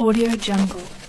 Audio Jungle.